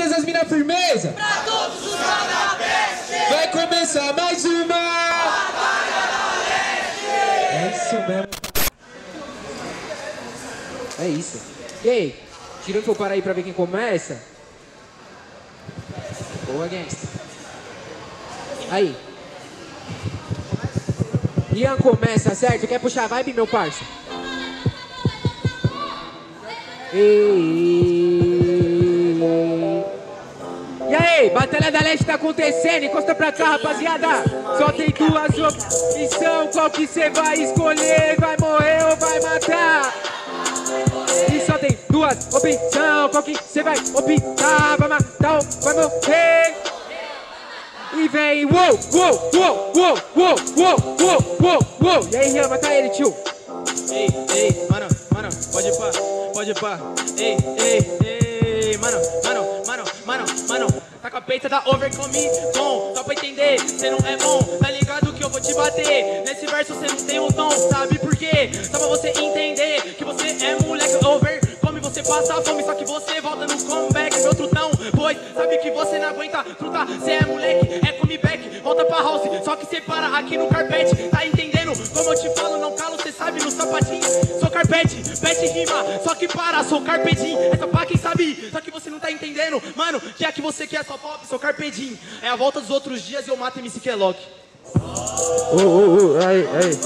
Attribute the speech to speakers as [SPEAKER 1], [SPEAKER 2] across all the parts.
[SPEAKER 1] todas as minas firmeza.
[SPEAKER 2] Pra todos os canapés.
[SPEAKER 1] Vai começar mais uma. É isso mesmo. É isso. E aí? Tira o for para aí pra ver quem começa. Boa, gangsta. Aí. Ian começa, certo? Quer puxar a vibe, meu parça? E aí, Batalha da Leste tá acontecendo, encosta pra cá, rapaziada. Só tem duas opções, qual que cê vai escolher? Vai morrer ou vai matar? E só tem duas opções, qual que cê vai optar? Vai matar ou vai morrer? E vem, uou, uou, uou, uou, uou, uou, uou, uou, uou. E aí, Rian, mata ele, tio.
[SPEAKER 3] Ei, ei, mano, mano, pode pá, pode pá. Ei, ei, ei, mano, mano. Com a peita da over comigo, com, só pra entender, cê não é bom, tá ligado que eu vou te bater. Nesse verso cê não tem o tom, sabe por quê? Só pra você entender que você é moleque over. Come, você passa fome, só que você volta no comeback, meu trutão. Pois sabe que você não aguenta truta, cê é moleque, é comeback. Volta pra house, só que cê para aqui no carpete, tá entendendo? Carpete, pede rima, só que para, sou carpedim. É só pra quem sabe, só que você não tá entendendo. Mano, que é que você quer, só pop, sou carpedim. É a volta dos outros dias e eu mato MC Kellock.
[SPEAKER 4] Ô, ô, ô, aí, aí.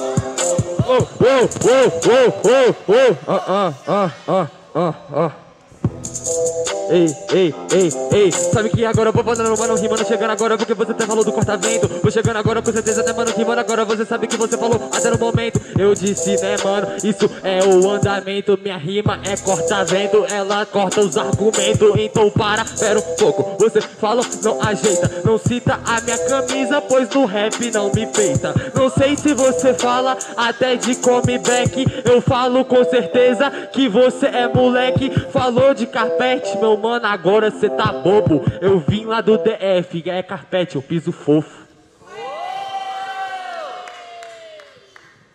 [SPEAKER 4] Ô, ô, ô, ô, ô, ô. Ah, ah, ah, ah, ah, ah. Ei, ei, ei, ei, sabe que agora eu vou falando, mano, rimando, chegando agora porque você até falou do corta-vento. Vou chegando agora com certeza, né, mano, rimando agora, você sabe que você falou até no momento. Eu disse, né, mano, isso é o andamento. Minha rima é corta-vento, ela corta os argumentos. Então para, pera um pouco. Você fala, não ajeita, não cita a minha camisa, pois no rap não me peita. Não sei se você fala até de comeback. Eu falo com certeza que você é moleque. Falou de carpete, meu mano, agora cê tá bobo. Eu vim lá do DF, é carpete, eu piso fofo.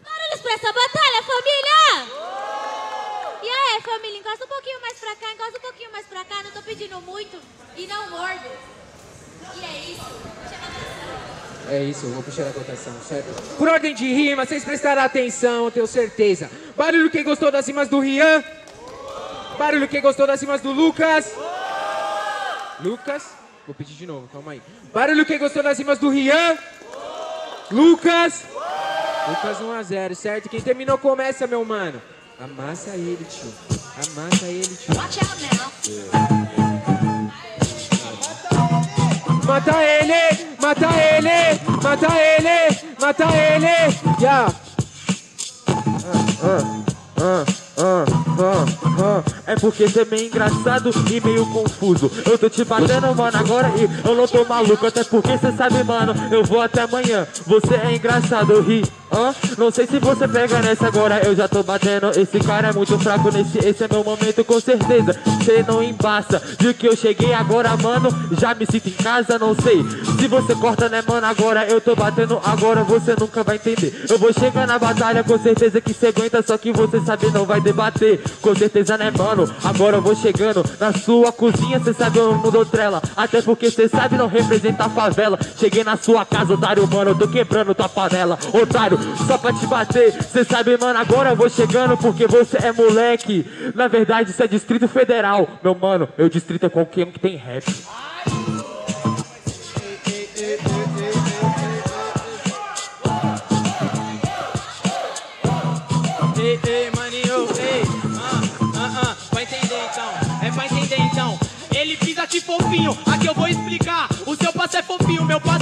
[SPEAKER 5] Barulhos pra essa batalha, família! E aí, família, encosta um pouquinho mais pra cá, encosta um pouquinho mais pra cá, não tô pedindo muito e não mordo. E é isso, chama atenção.
[SPEAKER 1] É isso, eu vou puxar a cotação, certo? Por ordem de rima, vocês prestaram atenção, eu tenho certeza. Barulho quem gostou das rimas do Rian? Barulho quem gostou das rimas do Lucas? Lucas? Vou pedir de novo, calma aí. Barulho quem gostou das rimas do Rian? Lucas? Lucas 1 a 0, certo? Quem terminou começa, meu mano. Amassa ele, tio. Amassa ele, tio.
[SPEAKER 5] Watch out now.
[SPEAKER 1] Mata ele, mata ele, mata ele, mata ele. Yeah.
[SPEAKER 4] Ah, ah. É porque você é meio engraçado e meio confuso. Eu tô te batendo, mano, agora e eu não tô maluco. Até porque você sabe, mano, eu vou até amanhã. Você é engraçado, eu ri. Não sei se você pega nessa agora, eu já tô batendo. Esse cara é muito fraco nesse, esse é meu momento, com certeza. Cê não embaça de que eu cheguei agora, mano. Já me sinto em casa, não sei. Se você corta, né, mano? Agora eu tô batendo, agora você nunca vai entender. Eu vou chegar na batalha, com certeza que cê aguenta, só que você sabe, não vai debater. Com certeza, né, mano? Agora eu vou chegando na sua cozinha, cê sabe, eu não dou trela. Até porque cê sabe, não representa a favela. Cheguei na sua casa, otário, mano, eu tô quebrando tua panela. Otário, só pra te bater. Cê sabe, mano, agora eu vou chegando porque você é moleque. Na verdade, isso é Distrito Federal. Meu mano, meu distrito é qualquer um que tem rap.
[SPEAKER 3] Ei, ei, ei, ah, ah, ah, vai entender então, é entender então. Ele pisa aqui fofinho, aqui eu vou explicar. O seu passo é fofinho, meu passo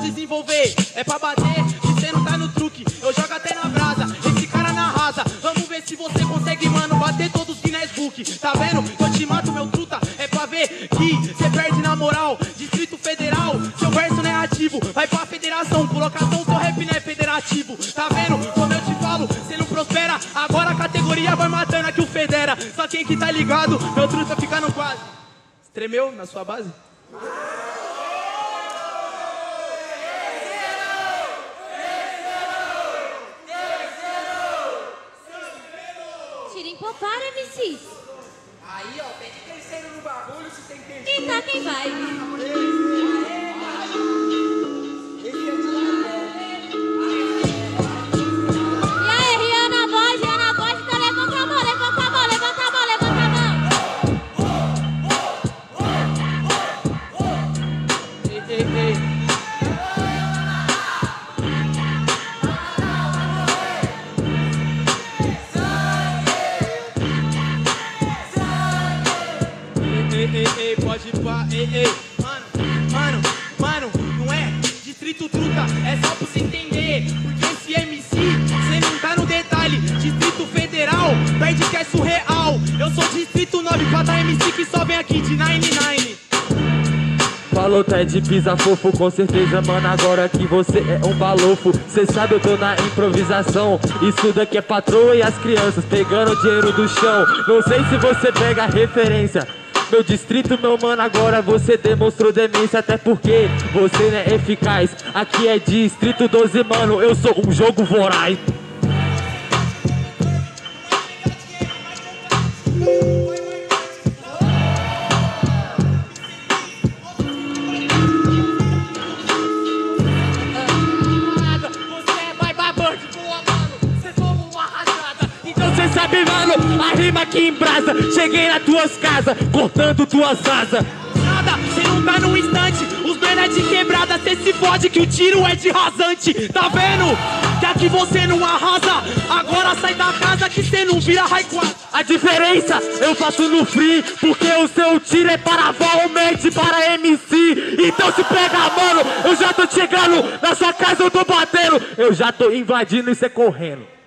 [SPEAKER 3] desenvolver. É pra bater, e cê não tá no truque. Eu jogo até na brasa, esse cara na rasa. Vamos ver se você consegue, mano, bater todos os Guinness Book. Tá vendo? Eu te mato, meu truta. É pra ver que cê perde na moral. Distrito Federal, seu verso não é ativo. Vai pra federação, colocação, seu rap não é federativo. Tá vendo? Como eu te falo, cê não prospera. Agora a categoria vai matando aqui o Federa. Só quem que tá ligado, meu truta fica no quase. Tremeu na sua base?
[SPEAKER 5] Pô, para, MC.
[SPEAKER 1] Aí, ó, tem que terceiro no bagulho se tem terceiro.
[SPEAKER 5] Então quem vai? E
[SPEAKER 3] pode pá, ei, ei. Mano, mano, mano, não é distrito truta, é só pra você entender. Porque esse MC, cê não tá no detalhe. Distrito Federal, perde que é surreal. Eu sou distrito 9, cada MC que só vem aqui de 99.
[SPEAKER 4] Falou Ted, pisa fofo, com certeza, mano. Agora que você é um balofo, cê sabe eu tô na improvisação. Isso daqui é patroa e as crianças pegando dinheiro do chão. Não sei se você pega a referência. Meu distrito, meu mano, agora você demonstrou demência, até porque você não é eficaz. Aqui é distrito 12, mano, eu sou um jogo voraz.
[SPEAKER 3] Mano, a rima aqui em brasa. Cheguei nas tuas casas, cortando tuas asas. Nada, cê não tá num instante. Os menor é de quebrada, cê se fode que o tiro é de rasante. Tá vendo? Que aqui você não arrasa. Agora sai da casa que cê não vira Raikkonen.
[SPEAKER 4] A diferença eu faço no free, porque o seu tiro é para Valmente, para MC. Então se pega, mano, eu já tô chegando, na sua casa eu tô batendo, eu já tô invadindo e cê correndo.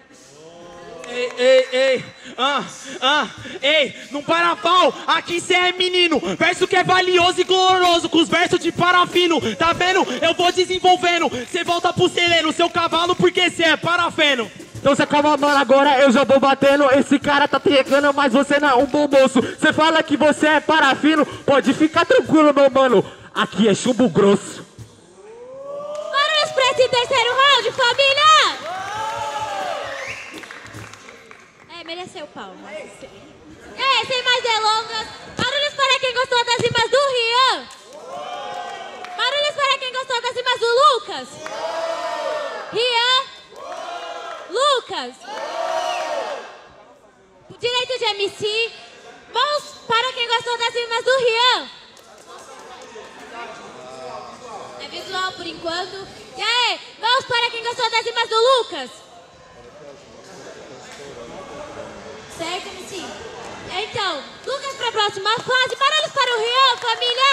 [SPEAKER 3] Ei, ei, ei, ah, ah, ei, não para pau, aqui cê é menino, verso que é valioso e glorioso, com os versos de parafino, tá vendo? Eu vou desenvolvendo, cê volta pro celeiro, seu cavalo, porque cê é parafeno.
[SPEAKER 4] Então você calma, mano, agora eu já vou batendo. Esse cara tá pegando, mas você não é um bom moço. Você fala que você é parafino, pode ficar tranquilo, meu mano. Aqui é chumbo grosso.
[SPEAKER 5] Barulhos pra esse terceiro round, família! É, mereceu palmas. E aí, sem mais delongas, barulhos para quem gostou das rimas do Rian. Barulhos para quem gostou das rimas do Lucas. Rian. Lucas. Direito de MC. Mãos para quem gostou das rimas do Rian. É visual por enquanto. E aí, mãos para quem gostou das rimas do Lucas. Certo, MC? Então, Lucas para a próxima fase. Barulhos para o Rian, família.